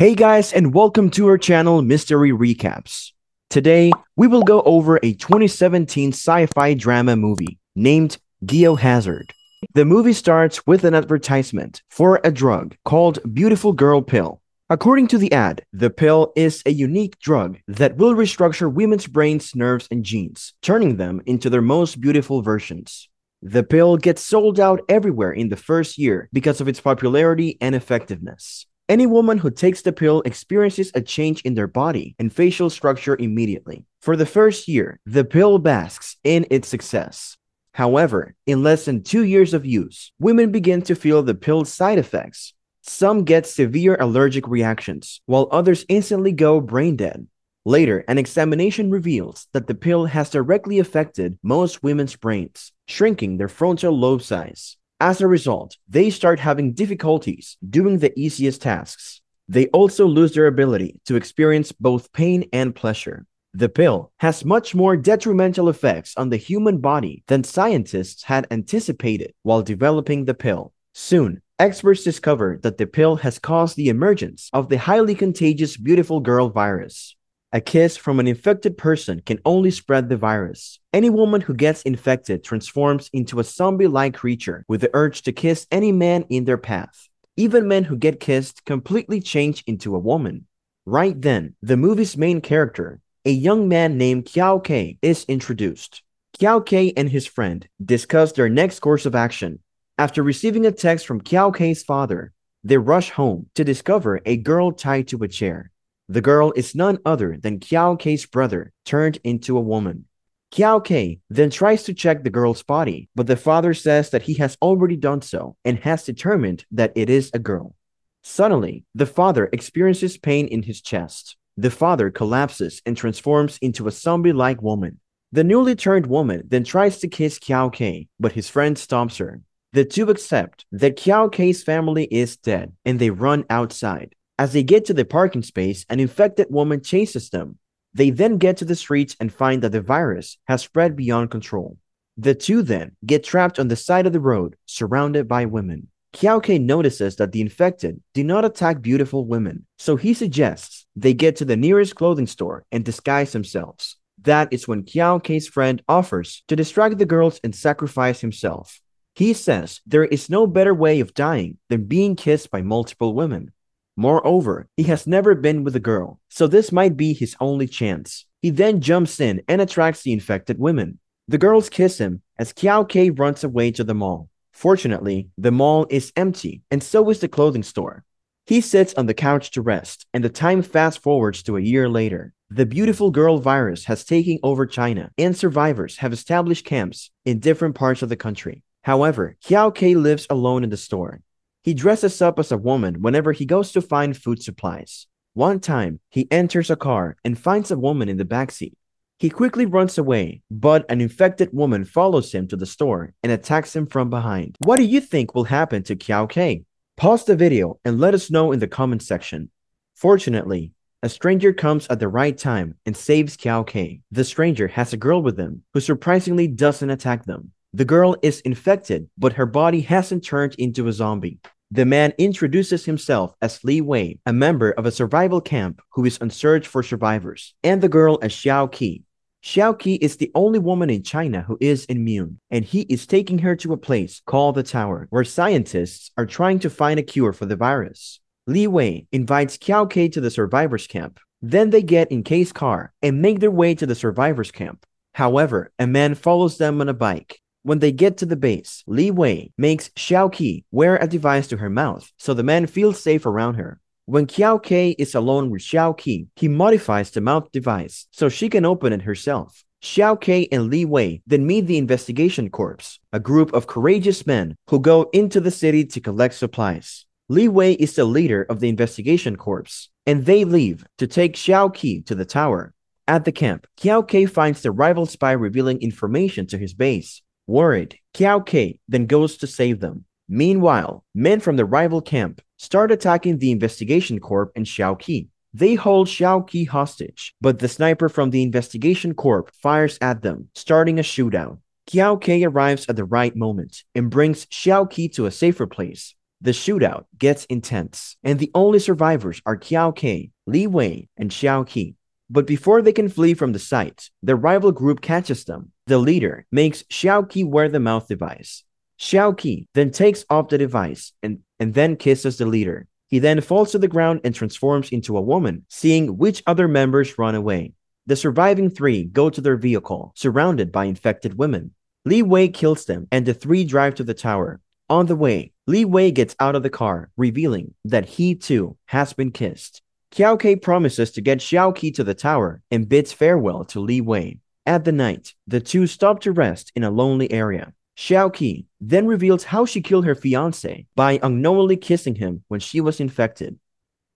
Hey guys, and welcome to our channel Mystery Recaps. Today, we will go over a 2017 sci-fi drama movie named GioHazard. The movie starts with an advertisement for a drug called Beautiful Girl Pill. According to the ad, the pill is a unique drug that will restructure women's brains, nerves, and genes, turning them into their most beautiful versions. The pill gets sold out everywhere in the first year because of its popularity and effectiveness. Any woman who takes the pill experiences a change in their body and facial structure immediately. For the first year, the pill basks in its success. However, in less than two years of use, women begin to feel the pill's side effects. Some get severe allergic reactions, while others instantly go brain dead. Later, an examination reveals that the pill has directly affected most women's brains, shrinking their frontal lobe size. As a result, they start having difficulties doing the easiest tasks. They also lose their ability to experience both pain and pleasure. The pill has much more detrimental effects on the human body than scientists had anticipated while developing the pill. Soon, experts discover that the pill has caused the emergence of the highly contagious beautiful girl virus. A kiss from an infected person can only spread the virus. Any woman who gets infected transforms into a zombie like creature with the urge to kiss any man in their path. Even men who get kissed completely change into a woman. Right then, the movie's main character, a young man named Kiao Kei, is introduced. Kiao Kei and his friend discuss their next course of action. After receiving a text from Kiao Kei's father, they rush home to discover a girl tied to a chair. The girl is none other than Kiao Kei's brother turned into a woman. Kiao Kei then tries to check the girl's body, but the father says that he has already done so and has determined that it is a girl. Suddenly, the father experiences pain in his chest. The father collapses and transforms into a zombie like woman. The newly turned woman then tries to kiss Kiao Kei, but his friend stops her. The two accept that Kiao Kei's family is dead and they run outside. As they get to the parking space, an infected woman chases them. They then get to the streets and find that the virus has spread beyond control. The two then get trapped on the side of the road, surrounded by women. Kiao Kei notices that the infected do not attack beautiful women, so he suggests they get to the nearest clothing store and disguise themselves. That is when Kiao Kei's friend offers to distract the girls and sacrifice himself. He says there is no better way of dying than being kissed by multiple women. Moreover, he has never been with a girl, so this might be his only chance. He then jumps in and attracts the infected women. The girls kiss him as Kiao Kei runs away to the mall. Fortunately, the mall is empty, and so is the clothing store. He sits on the couch to rest, and the time fast forwards to a year later. The beautiful girl virus has taken over China, and survivors have established camps in different parts of the country. However, Kiao Kei lives alone in the store. He dresses up as a woman whenever he goes to find food supplies. One time, he enters a car and finds a woman in the backseat. He quickly runs away, but an infected woman follows him to the store and attacks him from behind. What do you think will happen to Kiao Kei? Pause the video and let us know in the comment section. Fortunately, a stranger comes at the right time and saves Kiao Kei. The stranger has a girl with him who surprisingly doesn't attack them. The girl is infected, but her body hasn't turned into a zombie. The man introduces himself as Li Wei, a member of a survival camp who is on search for survivors, and the girl as Xiao Qi. Xiao Qi is the only woman in China who is immune, and he is taking her to a place called the Tower, where scientists are trying to find a cure for the virus. Li Wei invites Xiao Kei to the survivors camp. Then they get in Kei's car and make their way to the survivors camp. However, a man follows them on a bike. When they get to the base, Li Wei makes Xiao Qi wear a device to her mouth so the man feels safe around her. When Kiao Kei is alone with Xiao Qi, he modifies the mouth device so she can open it herself. Xiao Kei and Li Wei then meet the Investigation Corps, a group of courageous men who go into the city to collect supplies. Li Wei is the leader of the Investigation Corps, and they leave to take Xiao Qi to the tower. At the camp, Kiao Kei finds the rival spy revealing information to his base. Worried, Kiao Kei then goes to save them. Meanwhile, men from the rival camp start attacking the investigation corp and Xiao Qi. They hold Xiao Qi hostage, but the sniper from the investigation corp fires at them, starting a shootout. Kiao Kei arrives at the right moment and brings Xiao Qi to a safer place. The shootout gets intense, and the only survivors are Kiao Kei, Li Wei, and Xiao Qi. But before they can flee from the site, the rival group catches them. The leader makes Xiao Qi wear the mouth device. Xiao Qi then takes off the device and, and then kisses the leader. He then falls to the ground and transforms into a woman, seeing which other members run away. The surviving three go to their vehicle, surrounded by infected women. Li Wei kills them, and the three drive to the tower. On the way, Li Wei gets out of the car, revealing that he too has been kissed. Kiao Kei promises to get Xiao Qi to the tower and bids farewell to Li Wei. At the night, the two stop to rest in a lonely area. Xiao Qi then reveals how she killed her fiance by unknowingly kissing him when she was infected.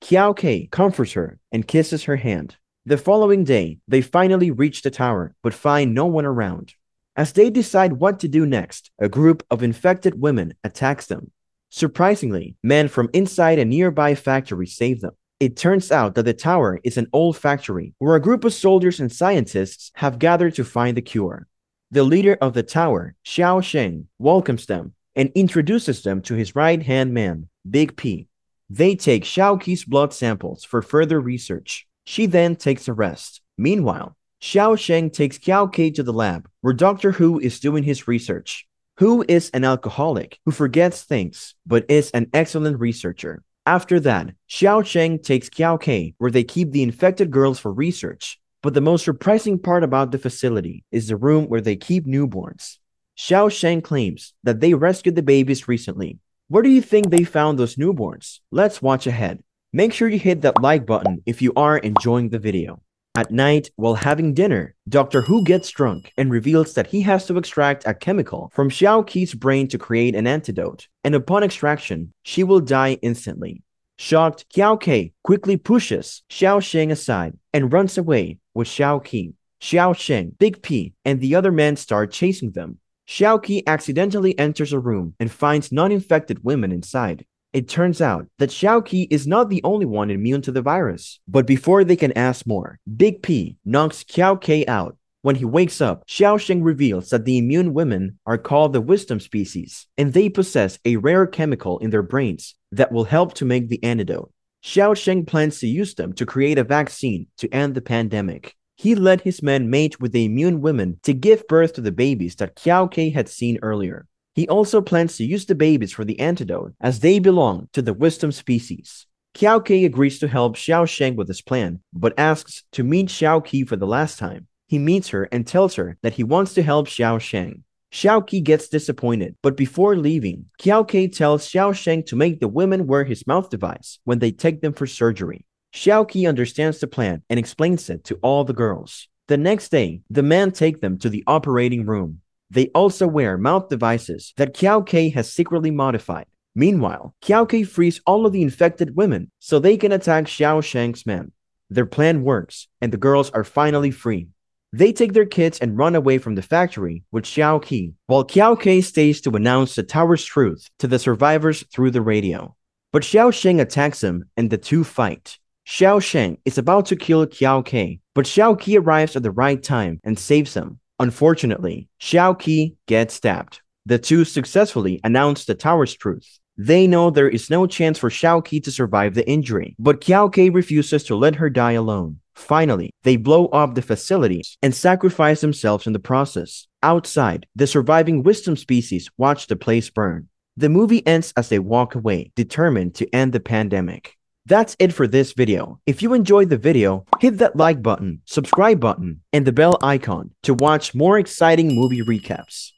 Kiao Kei comforts her and kisses her hand. The following day, they finally reach the tower but find no one around. As they decide what to do next, a group of infected women attacks them. Surprisingly, men from inside a nearby factory save them. It turns out that the tower is an old factory where a group of soldiers and scientists have gathered to find the cure. The leader of the tower, Xiao Sheng, welcomes them and introduces them to his right hand man, Big P. They take Xiao Qi's blood samples for further research. She then takes a rest. Meanwhile, Xiao Sheng takes Xiao Kei to the lab where Doctor Hu is doing his research. Hu is an alcoholic who forgets things, but is an excellent researcher. After that, Xiao Sheng takes Kiao Kei where they keep the infected girls for research. But the most surprising part about the facility is the room where they keep newborns. Xiao Sheng claims that they rescued the babies recently. Where do you think they found those newborns? Let's watch ahead. Make sure you hit that like button if you are enjoying the video. At night, while having dinner, Doctor Hu gets drunk and reveals that he has to extract a chemical from Xiao Qi's brain to create an antidote, and upon extraction, she will die instantly. Shocked, Xiao Kei quickly pushes Xiao Sheng aside and runs away with Xiao Qi. Xiao Sheng, Big P, and the other men start chasing them. Xiao Qi accidentally enters a room and finds non-infected women inside. It turns out that Xiao Qi is not the only one immune to the virus. But before they can ask more, Big P knocks Kiao Kei out. When he wakes up, Xiao Sheng reveals that the immune women are called the wisdom species, and they possess a rare chemical in their brains that will help to make the antidote. Xiao Sheng plans to use them to create a vaccine to end the pandemic. He led his men mate with the immune women to give birth to the babies that Kiao Kei had seen earlier. He also plans to use the babies for the antidote as they belong to the wisdom species. Kiao Kei agrees to help Xiao Sheng with his plan, but asks to meet Xiao Qi for the last time. He meets her and tells her that he wants to help Xiao Sheng. Xiao Qi gets disappointed, but before leaving, Kiao Kei tells Xiao Sheng to make the women wear his mouth device when they take them for surgery. Xiao Qi understands the plan and explains it to all the girls. The next day, the men take them to the operating room. They also wear mouth devices that Kiao Kei has secretly modified. Meanwhile, Kiao Kei frees all of the infected women so they can attack Xiao Sheng's men. Their plan works, and the girls are finally free. They take their kids and run away from the factory with Xiao Qi, while Kiao Kei stays to announce the tower's truth to the survivors through the radio. But Xiao Sheng attacks him, and the two fight. Xiao Sheng is about to kill Kiao Kei, but Xiao Qi arrives at the right time and saves him. Unfortunately, Xiao Qi gets stabbed. The two successfully announce the tower's truth. They know there is no chance for Xiao Qi to survive the injury, but Kei refuses to let her die alone. Finally, they blow up the facility and sacrifice themselves in the process. Outside, the surviving wisdom species watch the place burn. The movie ends as they walk away, determined to end the pandemic. That's it for this video. If you enjoyed the video, hit that like button, subscribe button, and the bell icon to watch more exciting movie recaps.